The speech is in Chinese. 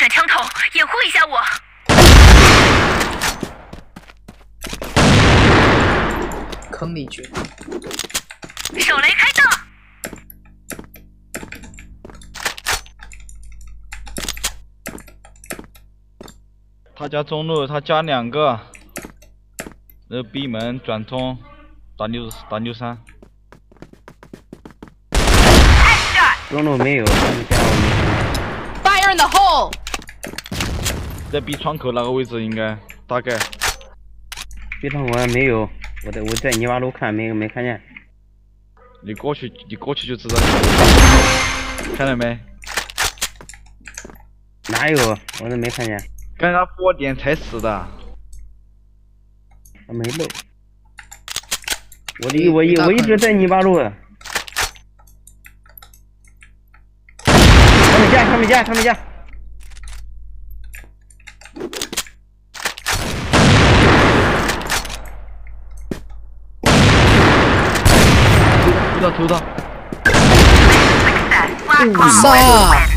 转枪头，掩护一下我。坑里去。手雷开到。他家中路，他加两个。那闭门转通，打六打六三。中路没有。Fire in the hole。在 B 窗口那个位置应该大概。B 窗口没有，我在我在泥巴路看没没看见。你过去，你过去就知道。看到没？哪有？我都没看见。刚刚我点才死的。没漏，我一我一我一直在泥巴路。他们家，他们家，他们家。 둘다 둘다 싸